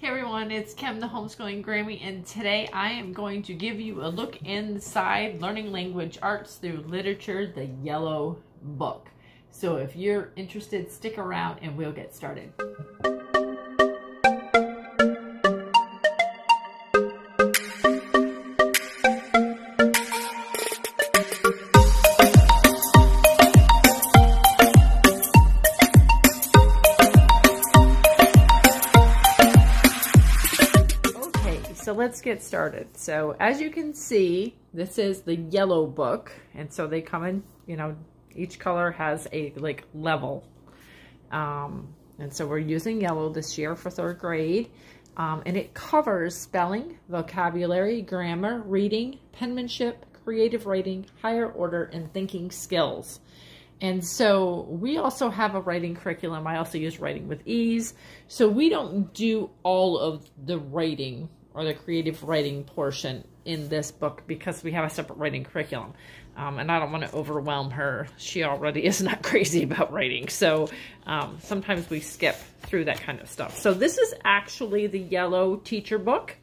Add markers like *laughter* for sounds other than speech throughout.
Hey everyone, it's Kim, the Homeschooling Grammy, and today I am going to give you a look inside Learning Language Arts through Literature, the Yellow Book. So if you're interested, stick around and we'll get started. So let's get started. So as you can see, this is the yellow book. And so they come in, you know, each color has a like level. Um, and so we're using yellow this year for third grade. Um, and it covers spelling, vocabulary, grammar, reading, penmanship, creative writing, higher order, and thinking skills. And so we also have a writing curriculum. I also use Writing with Ease. So we don't do all of the writing or the creative writing portion in this book because we have a separate writing curriculum. Um, and I don't want to overwhelm her. She already *laughs* is not crazy about writing. So um, sometimes we skip through that kind of stuff. So this is actually the yellow teacher book.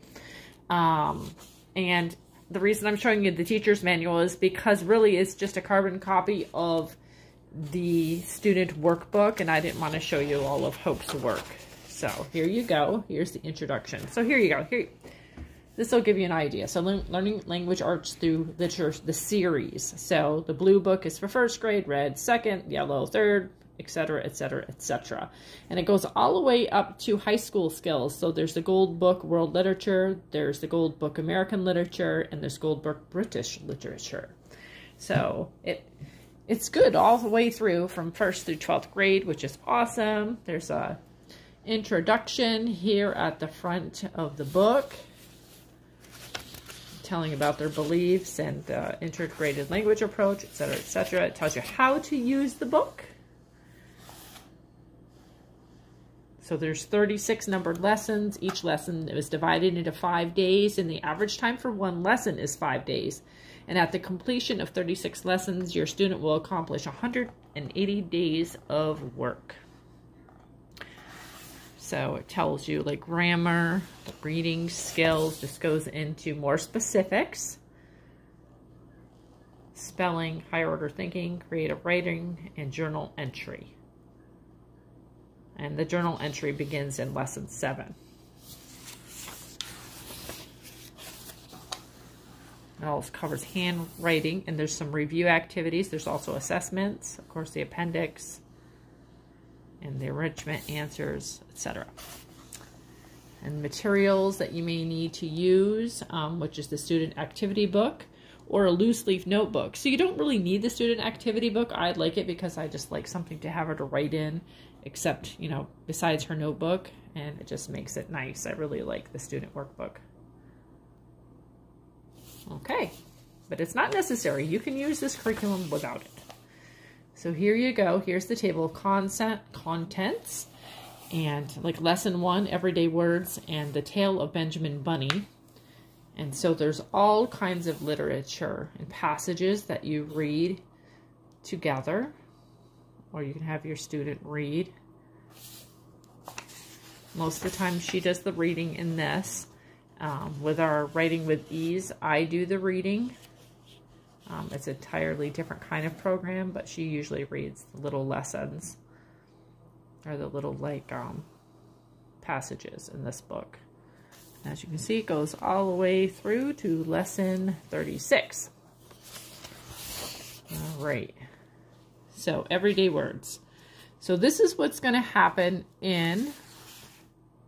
Um, and the reason I'm showing you the teacher's manual is because really it's just a carbon copy of the student workbook. And I didn't want to show you all of Hope's work. So here you go. Here's the introduction. So here you go. Here, this will give you an idea. So learning language arts through literature, the series. So the blue book is for first grade, red second, yellow third, etc., etc., etc. And it goes all the way up to high school skills. So there's the gold book world literature, there's the gold book American literature, and there's gold book British literature. So it it's good all the way through from first through 12th grade, which is awesome. There's a introduction here at the front of the book, telling about their beliefs and uh, integrated language approach, etc., etc. It tells you how to use the book. So there's 36 numbered lessons. Each lesson is divided into five days, and the average time for one lesson is five days. And at the completion of 36 lessons, your student will accomplish 180 days of work. So it tells you like grammar, reading skills, just goes into more specifics. Spelling, higher order thinking, creative writing, and journal entry. And the journal entry begins in lesson seven. It also covers handwriting, and there's some review activities. There's also assessments, of course, the appendix, and the enrichment answers, etc. And materials that you may need to use, um, which is the student activity book or a loose leaf notebook. So you don't really need the student activity book. I like it because I just like something to have her to write in, except, you know, besides her notebook, and it just makes it nice. I really like the student workbook. Okay, but it's not necessary. You can use this curriculum without it. So here you go. Here's the table of content, contents and like lesson one, everyday words, and the tale of Benjamin Bunny. And so there's all kinds of literature and passages that you read together, or you can have your student read. Most of the time she does the reading in this. Um, with our Writing with Ease, I do the reading. Um, it's an entirely different kind of program, but she usually reads the little lessons or the little like um, passages in this book. As you can see, it goes all the way through to lesson 36. All right. So, everyday words. So, this is what's going to happen in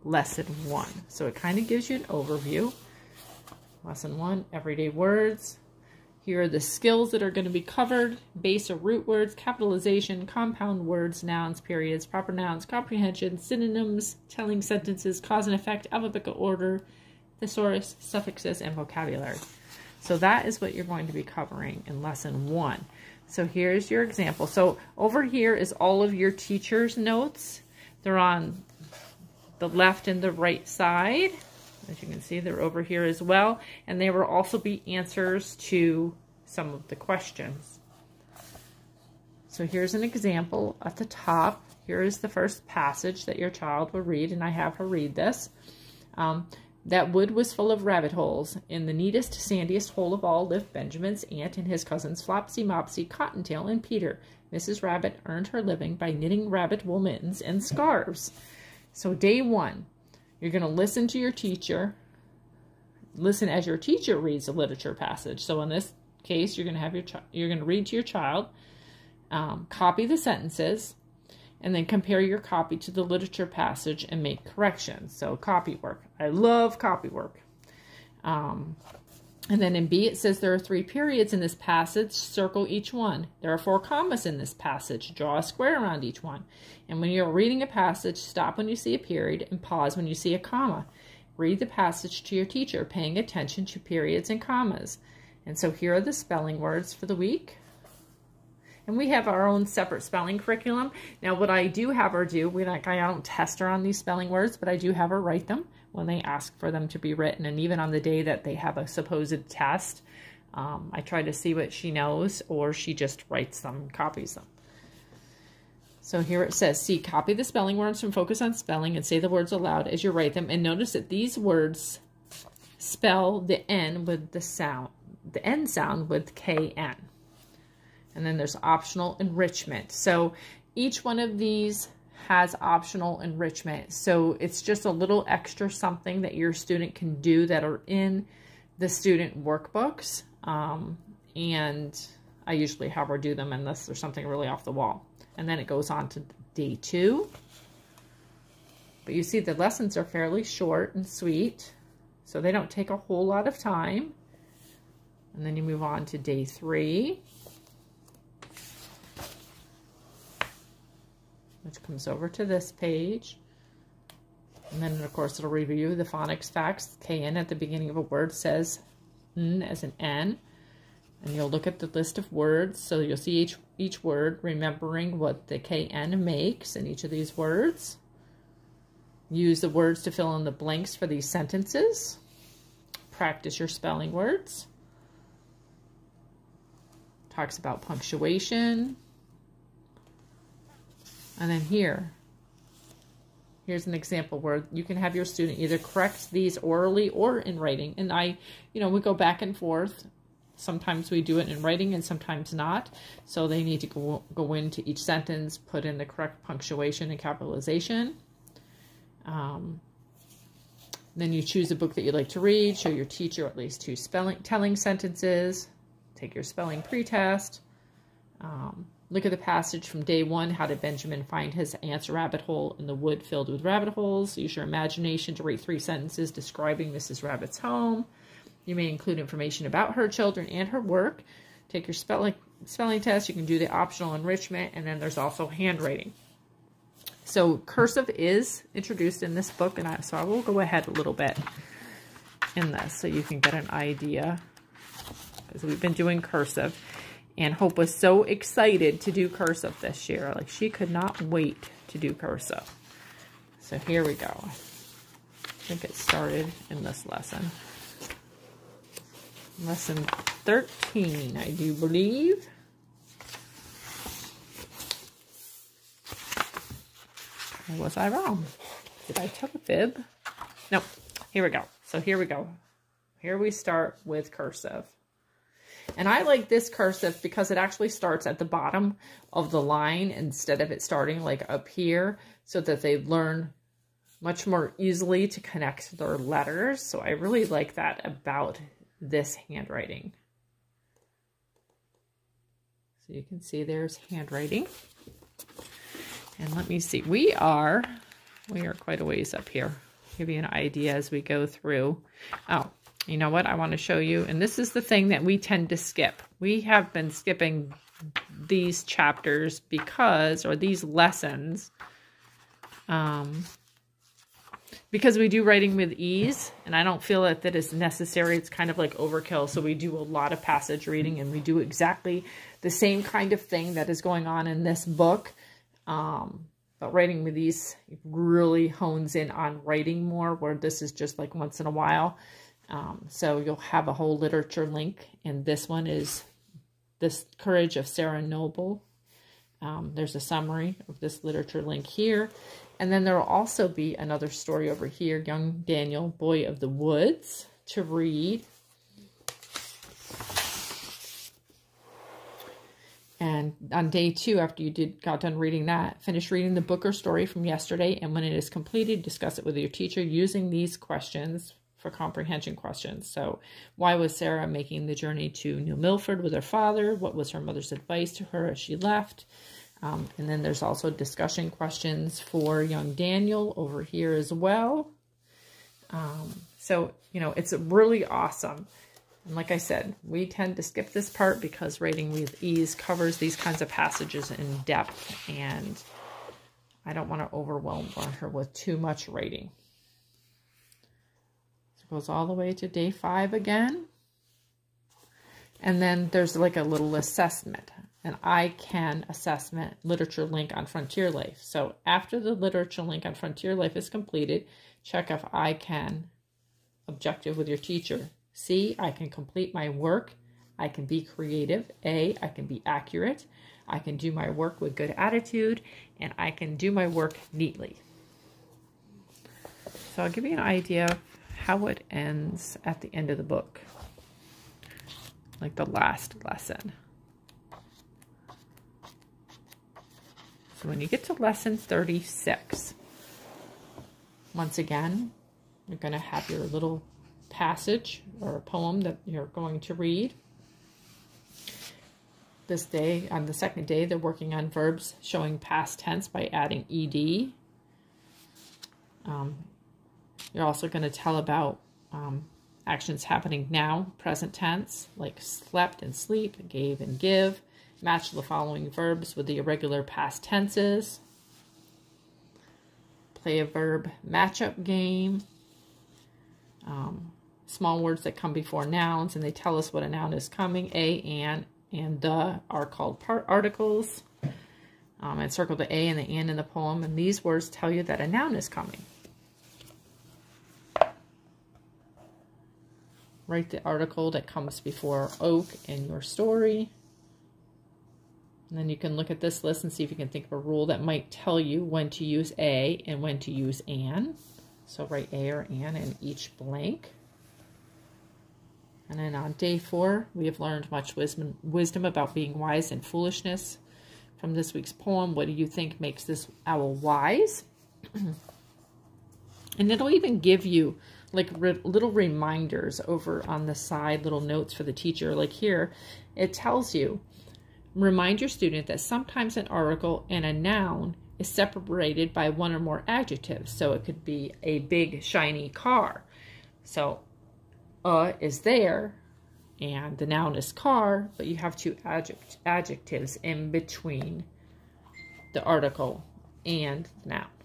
lesson one. So, it kind of gives you an overview. Lesson one, everyday words. Here are the skills that are going to be covered. Base or root words, capitalization, compound words, nouns, periods, proper nouns, comprehension, synonyms, telling sentences, cause and effect, alphabetical order, thesaurus, suffixes, and vocabulary. So that is what you're going to be covering in lesson one. So here's your example. So over here is all of your teacher's notes. They're on the left and the right side. As you can see, they're over here as well. And they will also be answers to some of the questions. So here's an example at the top. Here is the first passage that your child will read, and I have her read this. Um, that wood was full of rabbit holes. In the neatest, sandiest hole of all lived Benjamin's aunt and his cousins Flopsy, Mopsy, Cottontail, and Peter. Mrs. Rabbit earned her living by knitting rabbit wool mittens and scarves. So day one, you're going to listen to your teacher. Listen as your teacher reads a literature passage. So in this case, you're going to have your you're going to read to your child, um, copy the sentences, and then compare your copy to the literature passage and make corrections. So copy work. I love copy work. Um, and then in B, it says there are three periods in this passage. Circle each one. There are four commas in this passage. Draw a square around each one. And when you're reading a passage, stop when you see a period and pause when you see a comma. Read the passage to your teacher, paying attention to periods and commas. And so here are the spelling words for the week. And we have our own separate spelling curriculum. Now, what I do have her do, we like I don't test her on these spelling words, but I do have her write them when they ask for them to be written. And even on the day that they have a supposed test, um, I try to see what she knows, or she just writes them, copies them. So here it says, see, copy the spelling words from Focus on Spelling and say the words aloud as you write them. And notice that these words spell the N with the sound, the N sound with KN. And then there's optional enrichment. So each one of these has optional enrichment. So it's just a little extra something that your student can do that are in the student workbooks. Um, and I usually have her do them unless there's something really off the wall. And then it goes on to day two. But you see the lessons are fairly short and sweet. So they don't take a whole lot of time. And then you move on to day three. Which comes over to this page. And then, of course, it'll review the phonics facts. KN at the beginning of a word says N as an N. And you'll look at the list of words. So you'll see each, each word, remembering what the KN makes in each of these words. Use the words to fill in the blanks for these sentences. Practice your spelling words. Talks about punctuation. And then here, here's an example where you can have your student either correct these orally or in writing. And I, you know, we go back and forth. Sometimes we do it in writing and sometimes not. So they need to go, go into each sentence, put in the correct punctuation and capitalization. Um, then you choose a book that you'd like to read, show your teacher at least two spelling telling sentences, take your spelling pretest. Um, Look at the passage from day one. How did Benjamin find his aunt's rabbit hole in the wood filled with rabbit holes? Use your imagination to write three sentences describing Mrs. Rabbit's home. You may include information about her children and her work. Take your spelling spelling test. You can do the optional enrichment, and then there's also handwriting. So cursive is introduced in this book, and I, so I will go ahead a little bit in this so you can get an idea. Because we've been doing cursive. And Hope was so excited to do cursive this year. Like, she could not wait to do cursive. So here we go. I think it started in this lesson. Lesson 13, I do believe. Or was I wrong? Did I tell a fib? No, here we go. So here we go. Here we start with cursive. And I like this cursive because it actually starts at the bottom of the line instead of it starting like up here so that they learn much more easily to connect their letters. So I really like that about this handwriting. So you can see there's handwriting. And let me see, we are, we are quite a ways up here. Give you an idea as we go through. Oh, you know what I want to show you? And this is the thing that we tend to skip. We have been skipping these chapters because, or these lessons, um, because we do writing with ease, and I don't feel that that is necessary. It's kind of like overkill. So we do a lot of passage reading, and we do exactly the same kind of thing that is going on in this book. Um, but writing with ease really hones in on writing more, where this is just like once in a while. Um, so you'll have a whole literature link, and this one is This Courage of Sarah Noble. Um, there's a summary of this literature link here. And then there will also be another story over here, Young Daniel, Boy of the Woods, to read. And on day two, after you did got done reading that, finish reading the book or story from yesterday. And when it is completed, discuss it with your teacher using these questions for comprehension questions. So, why was Sarah making the journey to New Milford with her father? What was her mother's advice to her as she left? Um, and then there's also discussion questions for young Daniel over here as well. Um, so, you know, it's really awesome. And like I said, we tend to skip this part because Writing with Ease covers these kinds of passages in depth. And I don't want to overwhelm her with too much writing. Goes all the way to day five again. And then there's like a little assessment an I Can assessment literature link on Frontier Life. So after the literature link on Frontier Life is completed, check if I can objective with your teacher. C, I can complete my work. I can be creative. A, I can be accurate. I can do my work with good attitude. And I can do my work neatly. So I'll give you an idea how it ends at the end of the book. Like the last lesson. So when you get to lesson 36, once again, you're going to have your little passage or poem that you're going to read. This day, on the second day, they're working on verbs showing past tense by adding ed. Um, you're also going to tell about um, actions happening now, present tense, like slept and sleep, gave and give, Match the following verbs with the irregular past tenses. Play a verb matchup game. Um, small words that come before nouns and they tell us what a noun is coming. A, and, and the are called part articles. Um, and circle the A and the and in the poem. And these words tell you that a noun is coming. Write the article that comes before oak in your story. And then you can look at this list and see if you can think of a rule that might tell you when to use a and when to use an. So write a or an in each blank. And then on day four, we have learned much wisdom, wisdom about being wise and foolishness. From this week's poem, what do you think makes this owl wise? *clears throat* and it'll even give you like re little reminders over on the side, little notes for the teacher. Like here, it tells you Remind your student that sometimes an article and a noun is separated by one or more adjectives. So it could be a big shiny car. So uh is there and the noun is car, but you have two adject adjectives in between the article and the noun.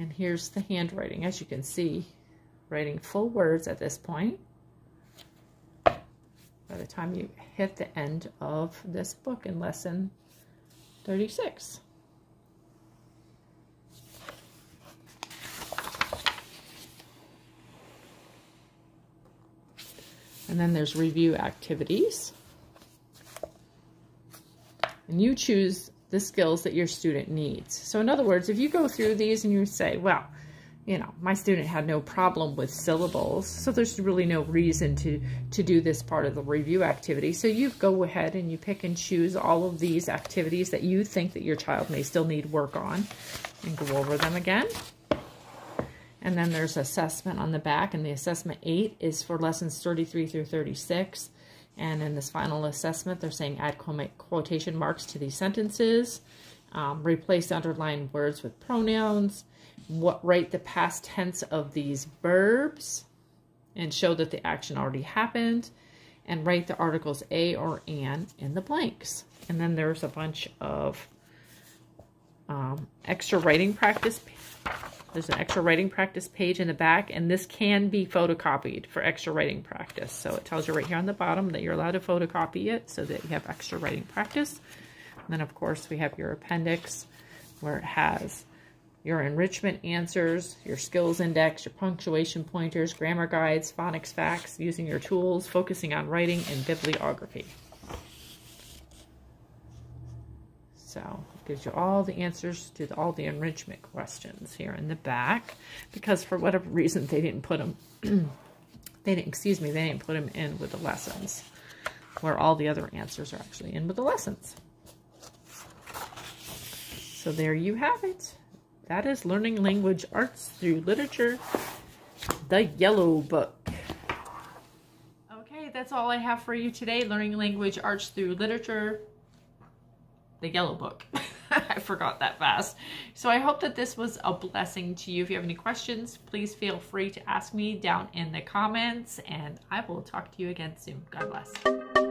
And here's the handwriting. As you can see, writing full words at this point by the time you hit the end of this book in lesson 36. And then there's review activities. And you choose the skills that your student needs. So in other words, if you go through these and you say, well, you know, my student had no problem with syllables, so there's really no reason to, to do this part of the review activity. So you go ahead and you pick and choose all of these activities that you think that your child may still need work on and go over them again. And then there's assessment on the back, and the assessment 8 is for lessons 33 through 36. And in this final assessment, they're saying add quotation marks to these sentences, um, replace underlined words with pronouns, what write the past tense of these verbs and show that the action already happened and write the articles a or an in the blanks. And then there's a bunch of um, extra writing practice. There's an extra writing practice page in the back, and this can be photocopied for extra writing practice. So it tells you right here on the bottom that you're allowed to photocopy it so that you have extra writing practice. And then, of course, we have your appendix where it has your enrichment answers, your skills index, your punctuation pointers, grammar guides, phonics facts, using your tools, focusing on writing and bibliography. So it gives you all the answers to the, all the enrichment questions here in the back. Because for whatever *laughs* reason, they didn't put them, *clears throat* they didn't, excuse me, they didn't put them in with the lessons. Where all the other answers are actually in with the lessons. So there you have it. That is Learning Language Arts Through Literature, the Yellow Book. Okay, that's all I have for you today. Learning Language Arts Through Literature, the Yellow Book. *laughs* I forgot that fast. So I hope that this was a blessing to you. If you have any questions, please feel free to ask me down in the comments, and I will talk to you again soon. God bless.